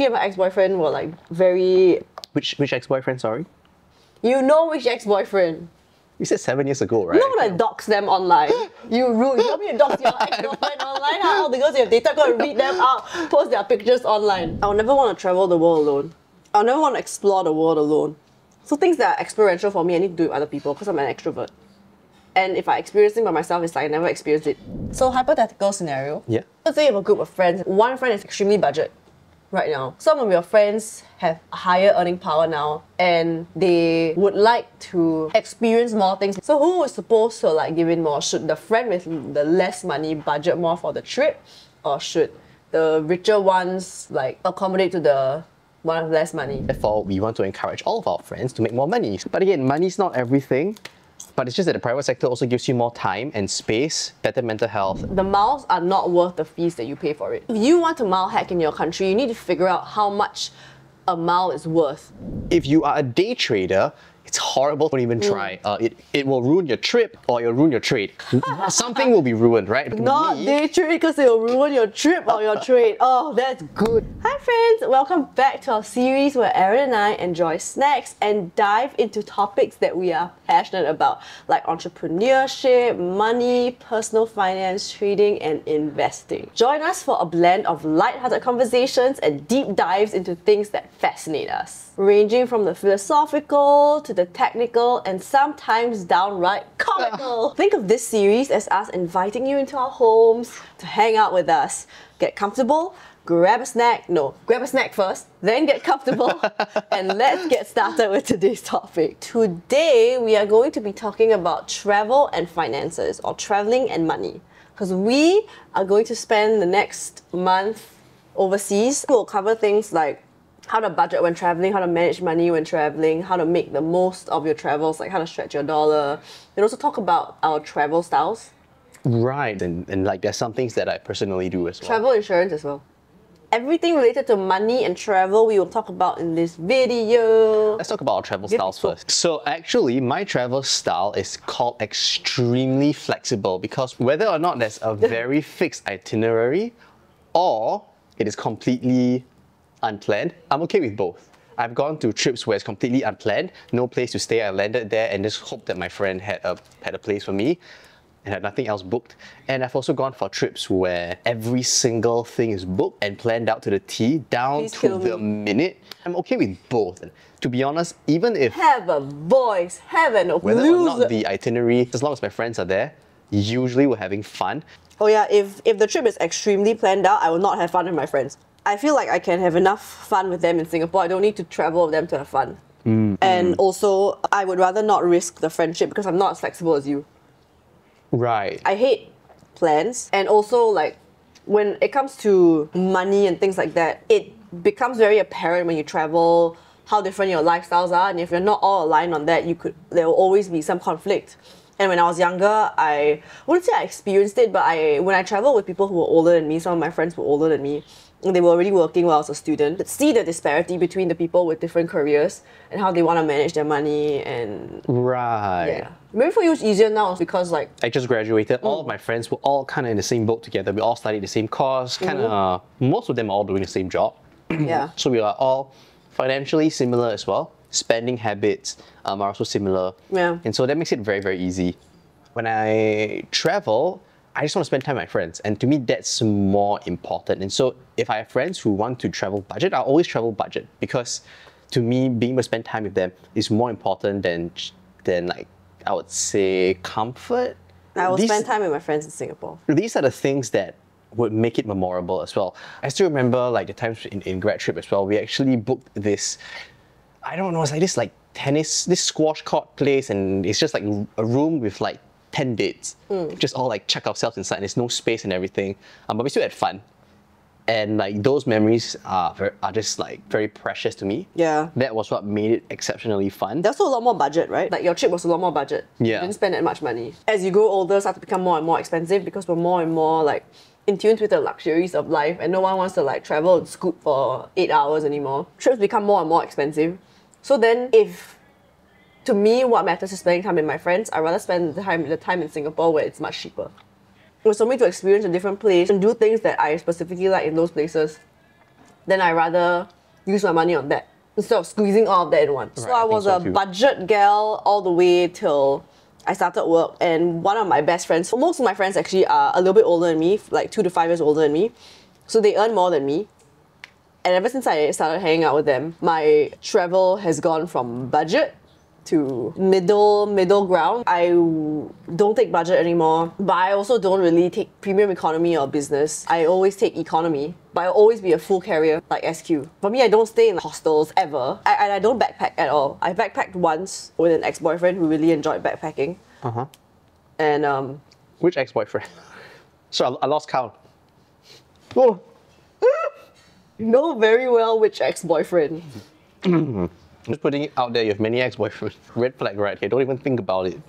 she and my ex-boyfriend were like very. Which which ex boyfriend? Sorry, You know which ex-boyfriend? you said seven years ago, right? You know when I dox them online? You rude. You want me to dox your ex-girlfriend online? How the girls you have dated go and read them out, post their pictures online. I'll never want to travel the world alone. I'll never want to explore the world alone. So things that are experiential for me, I need to do with other people because I'm an extrovert. And if I experience it by myself, it's like I never experienced it. So hypothetical scenario. Yeah. Let's say you have a group of friends. One friend is extremely budget right now. Some of your friends have higher earning power now and they would like to experience more things. So who is supposed to like give in more? Should the friend with the less money budget more for the trip? Or should the richer ones like accommodate to the one with less money? Therefore, we want to encourage all of our friends to make more money. But again, money's not everything. But it's just that the private sector also gives you more time and space, better mental health. the miles are not worth the fees that you pay for it. If you want to mile hack in your country, you need to figure out how much a mile is worth. If you are a day trader, it's horrible. Don't even try. Mm. Uh, it, it will ruin your trip or it'll ruin your trade. Something will be ruined, right? Not Me- day trade because it will ruin your trip or your trade. Oh, that's good. Hi friends, welcome back to our series where Aaron and I enjoy snacks and dive into topics that we are passionate about, like entrepreneurship, money, personal finance, trading, and investing. Join us for a blend of light-hearted conversations and deep dives into things that fascinate us, ranging from the philosophical to the technical and sometimes downright comical. Think of this series as us inviting you into our homes to hang out with us. Get comfortable, grab a snack. No, grab a snack first, then get comfortable, and let's get started with today's topic. Today, we are going to be talking about travel and finances, or traveling and money. Because we are going to spend the next month overseas. We'll cover things like how to budget when traveling, how to manage money when traveling, how to make the most of your travels, like how to stretch your dollar. We'll also talk about our travel styles, Right. And, and like there's some things that I personally do as well. travel insurance as well. Everything related to money and travel we will talk about in this video. Let's talk about our travel styles first. So actually, my travel style is called extremely flexible because whether or not there's a very fixed itinerary or it is completely unplanned, I'm okay with both. I've gone to trips where it's completely unplanned, no place to stay. I landed there and just hoped that my friend had a had a place for me and had nothing else booked. And I've also gone for trips where every single thing is booked and planned out to the T, down Please to the me. minute. I'm okay with both. And to be honest, even if Have a voice, have an whether or not the itinerary, as long as my friends are there, usually we're having fun. Oh yeah, if if the trip is extremely planned out, I will not have fun with my friends. I feel like I can have enough fun with them in Singapore. I don't need to travel with them to have fun. Mm. And mm. also, I would rather not risk the friendship because I'm not as flexible as you. Right. I hate plans, and also like when it comes to money and things like that, it becomes very apparent when you travel how different your lifestyles are, and if you're not all aligned on that, you could there will always be some conflict. And when I was younger, I wouldn't say I experienced it, but I when I traveled with people who were older than me, some of my friends were older than me, they were already working while I was a student. But see the disparity between the people with different careers and how they want to manage their money and right. yeah. Maybe for you it's easier now because like I just graduated. All of Mm. my friends were all kind of in the same boat together. We all studied the same course. Kind of, Mm-hmm. most of them are all doing the same job. yeah. So we are all financially similar as well. Spending habits um, are also similar. Yeah. And so that makes it very, very easy. When I travel, I just want to spend time with my friends. And to me, that's more important. And so if I have friends who want to travel budget, I'll always travel budget because to me, being able to spend time with them is more important than, than like, I would say, comfort. I will These- spend time with my friends in Singapore. these are the things that would make it memorable as well. I still remember like the times in, in grad trip as well. We actually booked this, I don't know, it's like this like tennis, this squash court place, and it's just like a room with like 10 beds. Just all like check ourselves inside, and there's no space and everything. Um, but we still had fun. And like those memories are, are just like very precious to me. Yeah. That was what made it exceptionally fun. There's also a lot more budget, right? Like your trip was a lot more budget. Yeah. You didn't spend that much money. As you grow older, it starts to become more and more expensive because we're more and more like in tune with the luxuries of life and no one wants to like travel and Scoot for eight hours anymore. Trips become more and more expensive. So then if to me what matters is spending time with my friends, I'd rather spend the time the time in Singapore where it's much cheaper. It was for me to experience a different place and do things that I specifically like in those places. then I rather use my money on that instead of squeezing all of that in one. so I I was so a too. budget gal all the way till I started work, and one of my best friends, most of my friends actually are a little bit older than me, like two to five years older than me, so they earn more than me. And ever since I started hanging out with them, my travel has gone from budget to middle middle ground. I don't take budget anymore, but I also don't really take premium economy or business. I always take economy, but I'll always be a full carrier like SQ. For me, I don't stay in hostels ever, I, and I don't backpack at all. I backpacked once with an ex-boyfriend who really enjoyed backpacking, Uh huh. and um, Which ex-boyfriend? so I, I lost count. Oh, you know very well which ex-boyfriend. I'm just putting it out there. You have many ex-boyfriends. Red flag right here. Don't even think about it.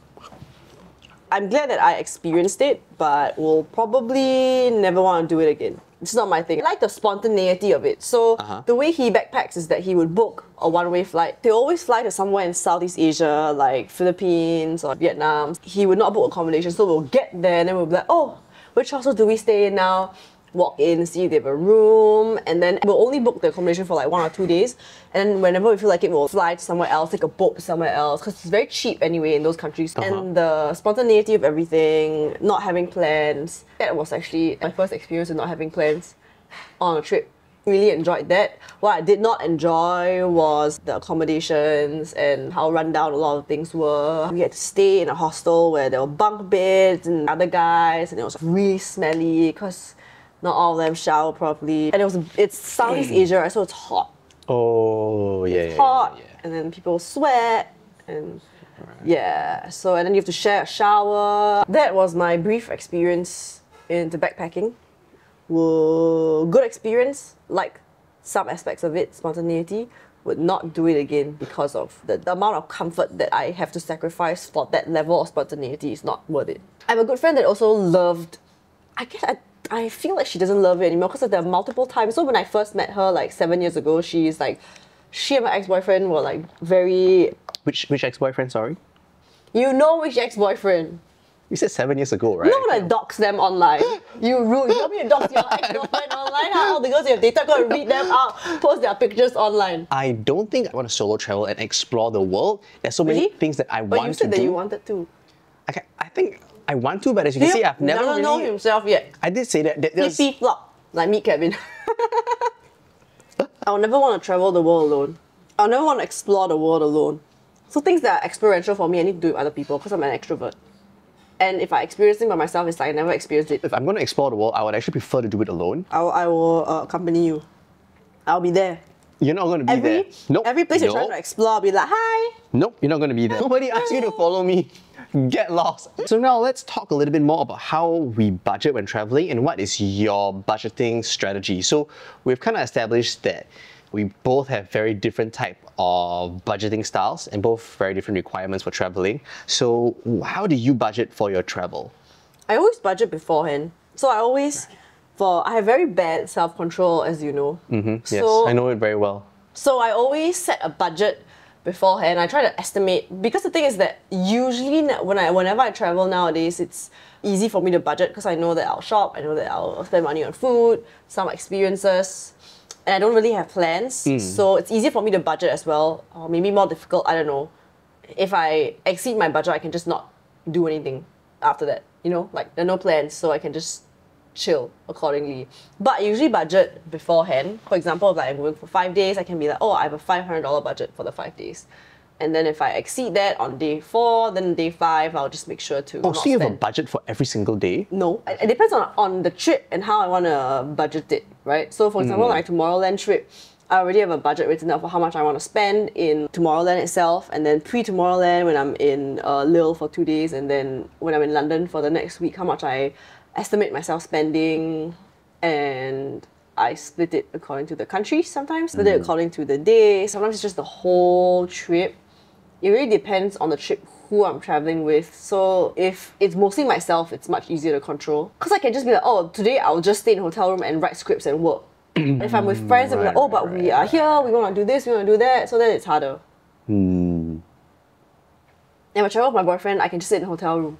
I'm glad that I experienced it, but will probably never want to do it again. It's not my thing. I like the spontaneity of it. So Uh-huh. the way he backpacks is that he would book a one-way flight. They always fly to somewhere in Southeast Asia, like Philippines or Vietnam. He would not book accommodation, so we'll get there and then we'll be like, oh, which hostel do we stay in now? Walk in, see if they have a room, and then we'll only book the accommodation for like one or two days. And then whenever we feel like it, we'll fly to somewhere else, take a boat somewhere else, because it's very cheap anyway in those countries. Uh-huh. And the spontaneity of everything, not having plans. That was actually my first experience with not having plans on a trip. Really enjoyed that. What I did not enjoy was the accommodations and how rundown a lot of things were. We had to stay in a hostel where there were bunk beds and other guys, and it was really smelly because not all of them shower properly. And it was it's Southeast Asia, right? so it's hot Oh yeah. yeah, hot yeah, yeah. and then people sweat and yeah so and then you have to share a shower that was my brief experience into backpacking Whoa, good experience like some aspects of it spontaneity would not do it again because of the, the amount of comfort that I have to sacrifice for that level of spontaneity is not worth it. I have a good friend that also loved I guess I, I feel like she doesn't love it anymore because there are multiple times. So when I first met her like seven years ago, she's like, she and my ex-boyfriend were like very, Which which ex-boyfriend? Sorry. you know which ex-boyfriend. You said seven years ago, right? You know when I dox them online. You rude. You want me to dox your ex-girlfriend online? How the girls you have data go and read them out, post their pictures online. I don't think I want to solo travel and explore the world. There's so many Really? things that I But want to do. But you said that you wanted to. Okay, I think I want to, but as you can see, I've never doesn't really. know himself yet. I did say that. that there's- Flippy flop, like me, Kevin. I'll never want to travel the world alone. I'll never want to explore the world alone. So things that are experiential for me, I need to do it with other people because I'm an extrovert. And if I experience things by myself, it's like I never experienced it. if I'm going to explore the world, I would actually prefer to do it alone. I will, I will uh, accompany you. I'll be there. You're not going to be Every there. Nope. every place you're trying to explore, I'll be like, hi. Nope, you're not going to be there. Nobody asked you to follow me. Get lost. So now let's talk a little bit more about how we budget when traveling and what is your budgeting strategy. So we've kind of established that we both have very different type of budgeting styles and both very different requirements for traveling. So how do you budget for your travel? I always budget beforehand. So I always, for I have very bad self control, as you know. Mm-hmm. Yes, So I know it very well. So I always set a budget beforehand. I try to estimate because the thing is that usually when I whenever I travel nowadays, it's easy for me to budget because I know that I'll shop, I know that I'll spend money on food, some experiences, and I don't really have plans. Hmm. So it's easier for me to budget as well, or maybe more difficult. I don't know. If I exceed my budget, I can just not do anything after that. You know, like there are no plans, so I can just chill accordingly. But I usually budget beforehand. For example, if like I'm going for five days, I can be like, oh, I have a five hundred dollar budget for the five days. And then if I exceed that on day four, then day five, I'll just make sure to. Oh, so you have a budget for every single day? No, it it depends on, on the trip and how I want to budget it, right? So, for example, like Tomorrowland trip, I already have a budget written out for how much I want to spend in Tomorrowland itself, and then pre Tomorrowland when I'm in uh, Lille for two days, and then when I'm in London for the next week, how much I estimate myself spending, and I split it according to the country sometimes, split it according to the day, sometimes it's just the whole trip it really depends on the trip who I'm traveling with. So if it's mostly myself, it's much easier to control. Because I can just be like, oh, today I'll just stay in a hotel room and write scripts and work. And if I'm with friends, I'm like, oh, but right, we are here, we want to do this, we want to do that. So then it's harder. Hmm. And if I travel with my boyfriend, I can just sit in a hotel room.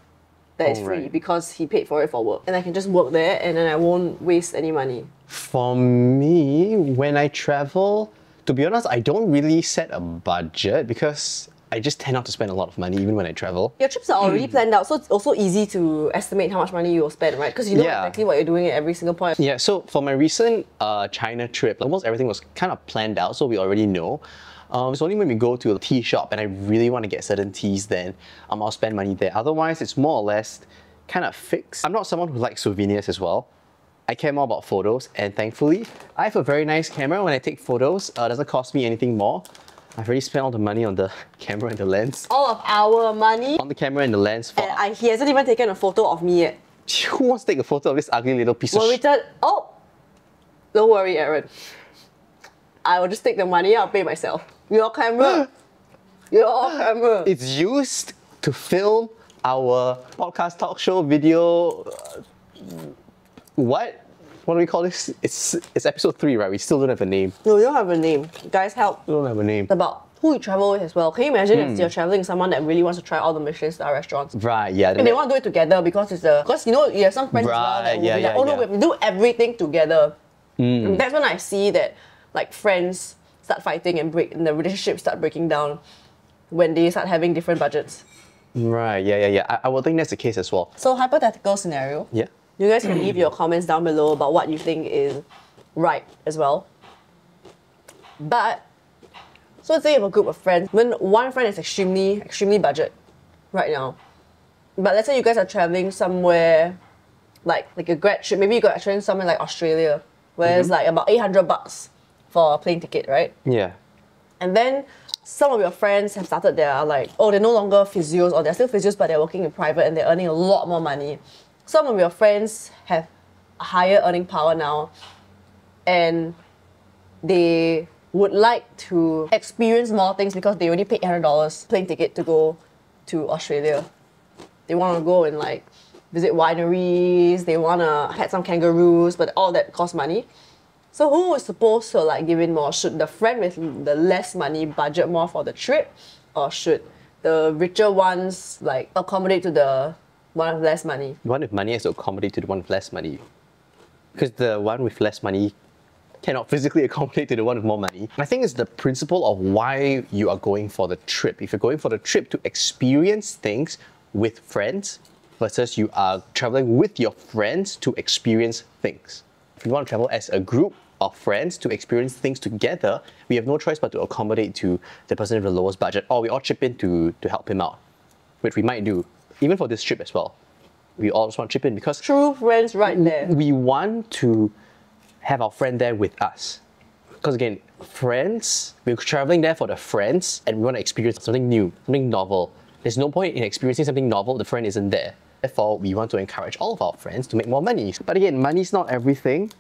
That is Oh, free right. because he paid for it for work. And I can just work there and then I won't waste any money. For me, when I travel, to be honest, I don't really set a budget because I just tend not to spend a lot of money even when I travel. Your trips are already planned out, so it's also easy to estimate how much money you will spend, right? Because you know Yeah. exactly what you're doing at every single point. Yeah, so for my recent uh, China trip, almost everything was kind of planned out, so we already know. Um, it's only when we go to a tea shop and I really want to get certain teas, then um, I'll spend money there. Otherwise, it's more or less kind of fixed. I'm not someone who likes souvenirs as well. I care more about photos, and thankfully, I have a very nice camera. When I take photos, uh, it doesn't cost me anything more. I've already spent all the money on the camera and the lens. All of our money, On the camera and the lens for and I, he hasn't even taken a photo of me yet. who wants to take a photo of this ugly little piece We'll of return. Oh, don't worry, Aaron. I will just take the money. I'll pay myself. Your camera. Your camera. It's used to film our podcast talk show video. uh, what? What do we call this? It's it's episode three, right? We still don't have a name. No, we don't have a name. Guys, help. We don't have a name. About who you travel with as well. Can you imagine Hmm. if you're traveling someone that really wants to try all the Michelin star restaurants? Right? Yeah. And they want to do it together because it's the because you know you have some friends as well that Right, yeah, be like, yeah, oh no, yeah. Hmm. we do everything together. And that's when I see that like friends start fighting and break and the relationship start breaking down when they start having different budgets. Right. Yeah. Yeah. Yeah. I, I would think that's the case as well. So hypothetical scenario. Yeah. You guys can leave your comments down below about what you think is right as well. But so let's say you have a group of friends. When one friend is extremely, extremely budget right now. But let's say you guys are traveling somewhere like like a grad trip, maybe you got traveling somewhere like Australia, where it's mm-hmm. like about 800 bucks for a plane ticket, right? Yeah. And then some of your friends have started their like, oh, they're no longer physios or they're still physios, but they're working in private and they're earning a lot more money. Some of your friends have a higher earning power now and they would like to experience more things because they already paid $800 plane ticket to go to Australia. They want to go and like visit wineries, they want to pet some kangaroos, but all that costs money. So who is supposed to like give in more? Should the friend with the less money budget more for the trip, or should the richer ones like accommodate to the one with less money? One with money has to accommodate to the one with less money. Because the one with less money cannot physically accommodate to the one with more money. I think it's the principle of why you are going for the trip. If you're going for the trip to experience things with friends versus you are traveling with your friends to experience things. If you want to travel as a group of friends to experience things together, we have no choice but to accommodate to the person with the lowest budget, or we all chip in to, to help him out, which we might do, even for this trip as well. We all just want to chip in because True friends, right there. we want to have our friend there with us. Because again, friends, we're traveling there for the friends and we want to experience something new, something novel. There's no point in experiencing something novel, the friend isn't there. Therefore, we want to encourage all of our friends to make more money. But again, money's not everything.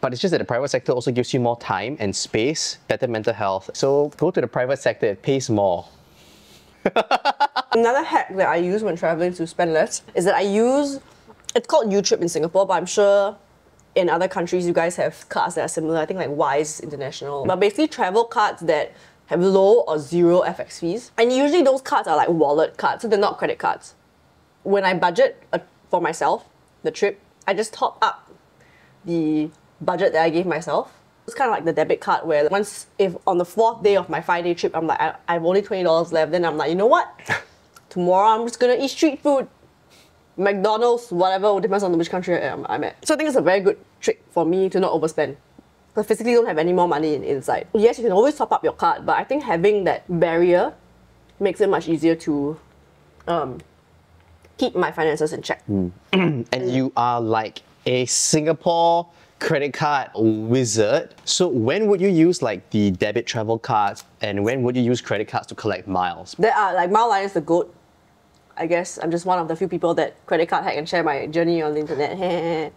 But it's just that the private sector also gives you more time and space, better mental health. So go to the private sector, it pays more. Another hack that I use when traveling to spend less is that I use it's called YouTrip in Singapore, but I'm sure in other countries you guys have cards that are similar. I think like Wise International. But basically travel cards that have low or zero FX fees. And usually those cards are like wallet cards, so they're not credit cards. When I budget uh, for myself, the trip, I just top up the budget that I gave myself. It's kind of like the debit card where once, if on the fourth day of my five day trip, I'm like, I, I have only $20 left, then I'm like, you know what? Tomorrow I'm just gonna eat street food. McDonald's, whatever, depends on which country I'm at. So I think it's a very good trick for me to not overspend. I physically don't have any more money in, inside. Yes, you can always top up your card, but I think having that barrier makes it much easier to um, keep my finances in check. and you are like a Singapore credit card wizard. So when would you use like the debit travel cards and when would you use credit cards to collect miles? There are like Mile Lion is the goat. I guess I'm just one of the few people that credit card hack and share my journey on the internet.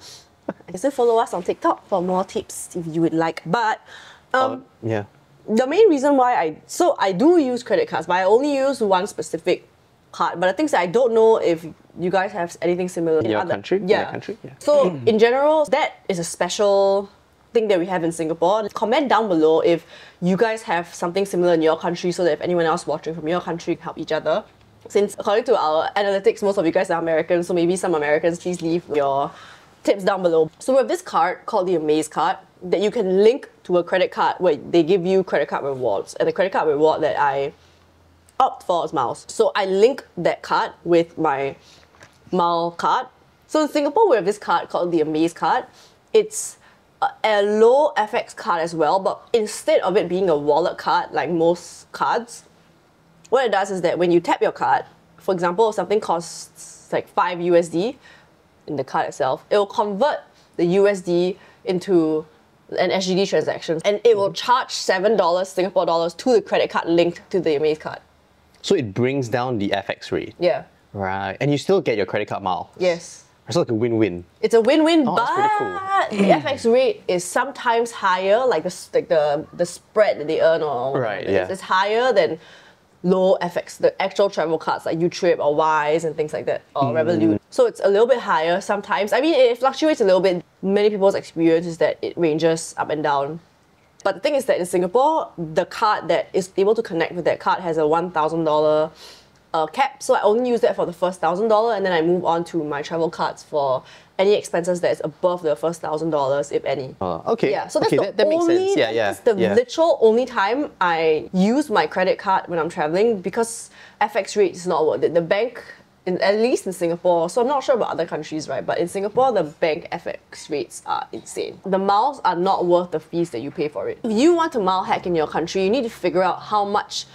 you can still follow us on TikTok for more tips if you would like. But um, yeah. the main reason why I so I do use credit cards, but I only use one specific card. But the things that I don't know if you guys have anything similar in your other country? In Yeah. your country? Yeah. So in general, that is a special thing that we have in Singapore. Comment down below if you guys have something similar in your country, so that if anyone else watching from your country can help each other. Since according to our analytics, most of you guys are Americans, so maybe some Americans, please leave your tips down below. So we have this card called the Amaze card that you can link to a credit card where they give you credit card rewards. And the credit card reward that I opt for miles. So I link that card with my mile card. So in Singapore, we have this card called the Amaze card. It's a, a low FX card as well, but instead of it being a wallet card like most cards, what it does is that when you tap your card, for example, if something costs like 5 USD in the card itself, it will convert the USD into an SGD transaction and it will mm-hmm. charge $7 Singapore dollars to the credit card linked to the Amaze card. So it brings down the FX rate. Yeah. Right. And you still get your credit card miles. Yes. It's like a win-win. It's a win-win, Oh, but pretty the FX rate is sometimes higher, like the like the the spread that they earn or Right, it is. yeah. It's higher than low FX, the actual travel cards like YouTrip or Wise and things like that, or Hmm. Revolut. So it's a little bit higher sometimes. I mean, it fluctuates a little bit. Many people's experience is that it ranges up and down. But the thing is that in Singapore, the card that is able to connect with that card has a one thousand dollar uh, cap. So I only use that for the first thousand dollar, and then I move on to my travel cards for any expenses that is above the first thousand dollars, if any. Uh, okay. Yeah, so that's okay, the that, that makes only, sense. Yeah, yeah. That's the yeah. literal only time I use my credit card when I'm traveling because FX rate is not worth it. The bank, in, at least in Singapore, so I'm not sure about other countries, right? But in Singapore, the bank FX rates are insane. The miles are not worth the fees that you pay for it. If you want to mile hack in your country, you need to figure out how much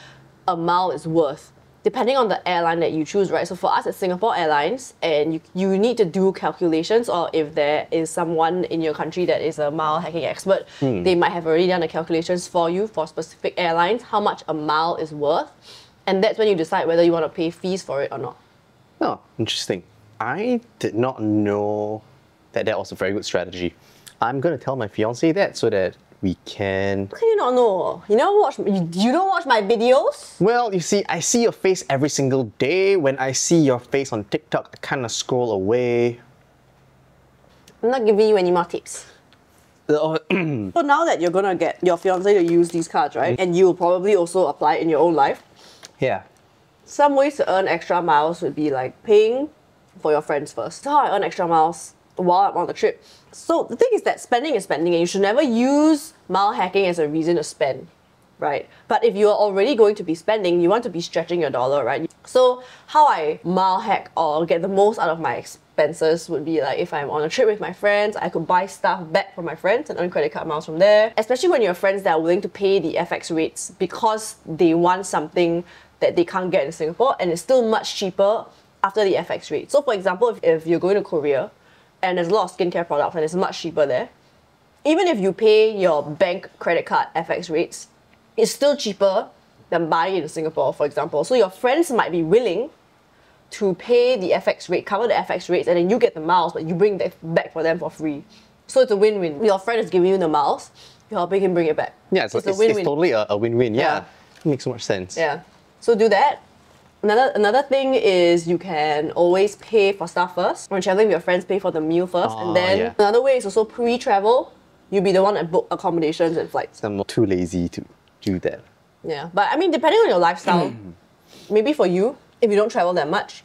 a mile is worth depending on the airline that you choose, right? So for us, it's Singapore Airlines, and you, you need to do calculations, or if there is someone in your country that is a mile hacking expert, hmm. they might have already done the calculations for you for specific airlines, how much a mile is worth. And that's when you decide whether you want to pay fees for it or not. Oh, interesting. I did not know that that was a very good strategy. I'm going to tell my fiance that so that we can. How can you not know? You never watch, you, you don't watch my videos? Well, you see, I see your face every single day. When I see your face on TikTok, I kind of scroll away. I'm not giving you any more tips. So now that you're gonna get your fiance to use these cards, right? Mm-hmm. And you'll probably also apply it in your own life. yeah. Some ways to earn extra miles would be like paying for your friends first. That's how I earn extra miles while I'm on the trip. So the thing is that spending is spending, and you should never use mile hacking as a reason to spend, right? But if you're already going to be spending, you want to be stretching your dollar, right? So how I mile hack or get the most out of my expenses would be like if I'm on a trip with my friends, I could buy stuff back from my friends and earn credit card miles from there. Especially when you have friends that are willing to pay the FX rates because they want something that they can't get in Singapore and it's still much cheaper after the FX rate. So for example, if, if you're going to Korea and there's a lot of skincare products and it's much cheaper there, even if you pay your bank credit card FX rates, it's still cheaper than buying in Singapore, for example. So your friends might be willing to pay the FX rate, cover the FX rates, and then you get the miles, but you bring that back for them for free. So it's a win-win. Your friend is giving you the miles, you're helping him bring it back. Yeah, so it's, it's, a win-win. it's totally a, a win-win. Yeah. Yeah. Makes so much sense. Yeah. So do that. Another another thing is you can always pay for stuff first. When traveling with your friends, pay for the meal first. Oh, and then yeah. another way is also pre-travel. You'll be the one that book accommodations and flights. I'm too lazy to do that. Yeah. But I mean depending on your lifestyle, maybe for you, if you don't travel that much,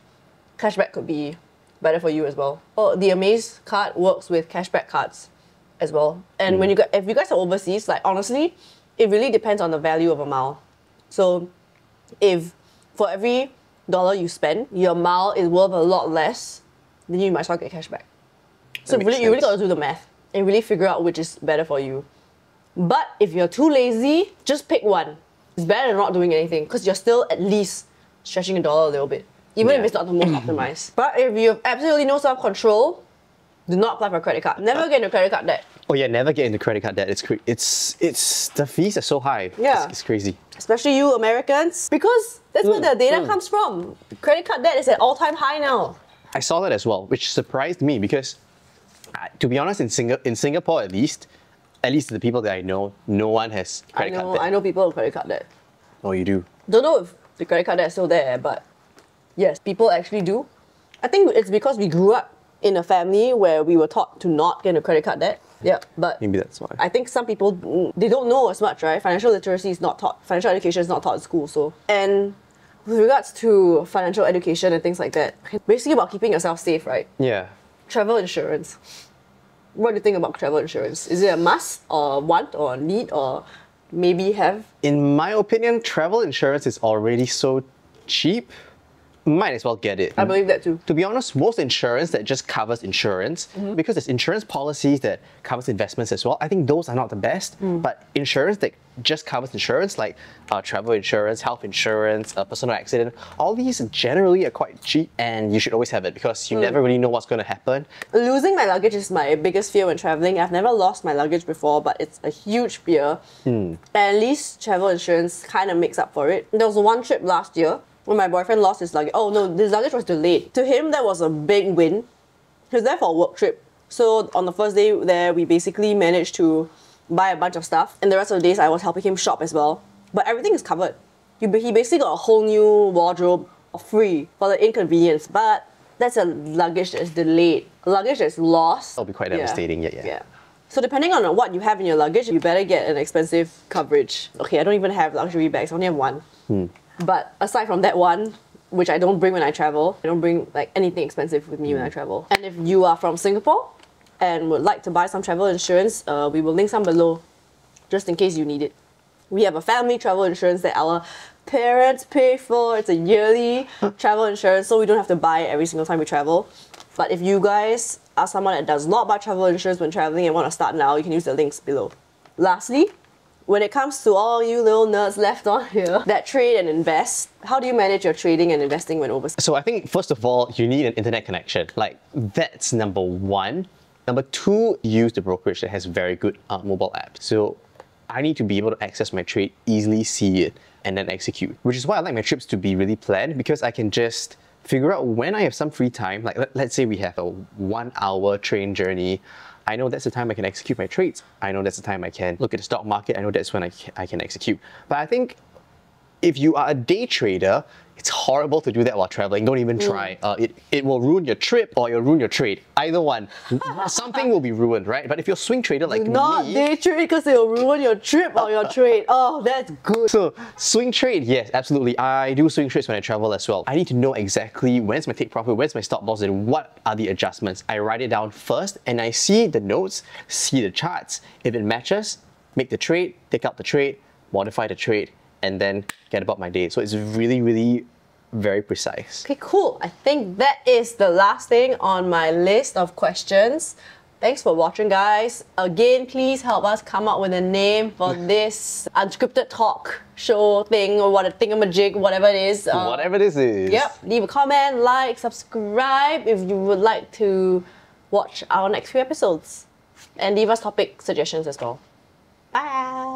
cashback could be better for you as well. Oh, the Amaze card works with cashback cards as well. And when mm. you got, if you guys are overseas, like honestly, it really depends on the value of a mile. So if for every dollar you spend, your mile is worth a lot less, then you might as well get cashback. So makes really, you really got to do the math and really figure out which is better for you. But if you're too lazy, just pick one. It's better than not doing anything because you're still at least stretching a dollar a little bit, even if it's not the most optimized. But if you have absolutely no self control, do not apply for a credit card. Never uh. get into credit card debt, Oh yeah, never get into credit card debt. It's it's it's the fees are so high. Yeah. it's, it's crazy. especially you Americans, because that's where Mm, the data mm. comes from. Credit card debt is at all time high now. I saw that as well, which surprised me because, uh, to be honest, in Singa- in Singapore at least, at least the people that I know, no one has I credit know, card debt. I know people with credit card debt. Oh, you do. Don't know if the credit card debt is still there, but yes, people actually do. I think it's because we grew up in a family where we were taught to not get into credit card debt. Yeah, but Maybe that's why. I think some people they don't know as much, right? Financial literacy is not taught. Financial education is not taught in school. So and with regards to financial education and things like that, basically about keeping yourself safe, right? Yeah. Travel insurance. What do you think about travel insurance? Is it a must or want or need or maybe have? In my opinion, travel insurance is already so cheap. Might as well get it. I believe that too. to be honest, most insurance that just covers insurance, because there's insurance policies that covers investments as well. I think those are not the best. But insurance that just covers insurance, like uh, travel insurance, health insurance, uh, personal accident, all these generally are quite cheap, and you should always have it because you never really know what's going to happen. Losing my luggage is my biggest fear when traveling. I've never lost my luggage before, but it's a huge fear. And at least travel insurance kind of makes up for it. There was one trip last year when my boyfriend lost his luggage. Oh no, his luggage was delayed. To him, that was a big win. He was there for a work trip. So on the first day there, we basically managed to buy a bunch of stuff. And the rest of the days, I was helping him shop as well. But everything is covered. He, basically got a whole new wardrobe free for the inconvenience. But that's a luggage that's delayed. Luggage that's lost. That'll be quite devastating, yeah, yeah. Yeah. So depending on what you have in your luggage, you better get an expensive coverage. Okay, I don't even have luxury bags. I only have one. Hmm. But aside from that one, which I don't bring when I travel, I don't bring like anything expensive with me when I travel. And if you are from Singapore and would like to buy some travel insurance, uh, we will link some below, just in case you need it. We have a family travel insurance that our parents pay for. It's a yearly travel insurance, so we don't have to buy it every single time we travel. But if you guys are someone that does not buy travel insurance when traveling and want to start now, you can use the links below. Lastly, when it comes to all you little nerds left on here that trade and invest, how do you manage your trading and investing when overseas? So I think first of all, you need an internet connection. Like that's number one. Number two, use the brokerage that has very good uh, mobile app. So I need to be able to access my trade, easily see it, and then execute. Which is why I like my trips to be really planned because I can just figure out when I have some free time. Like let, let's say we have a one-hour train journey. I know that's the time I can execute my trades. I know that's the time I can look at the stock market. I know that's when I I can execute. But I think if you are a day trader, it's horrible to do that while traveling. Don't even try. Uh, it, it will ruin your trip or it'll ruin your trade. Either one. Something will be ruined, right? But if you're a swing trader like Not me, day trade because it will ruin your trip or your trade. Oh, that's good. so swing trade, yes, absolutely. I do swing trades when I travel as well. I need to know exactly when's my take profit, when's my stop loss, and what are the adjustments. I write it down first and I see the notes, see the charts. If it matches, make the trade, take out the trade, modify the trade, and then get about my day. So it's really, really very precise. Okay, cool. I think that is the last thing on my list of questions. Thanks for watching, guys. Again, please help us come up with a name for this unscripted talk show thing or what a thingamajig, whatever it is. Uh, Whatever this is. Yep. Leave a comment, like, subscribe if you would like to watch our next few episodes. And leave us topic suggestions as well. Bye.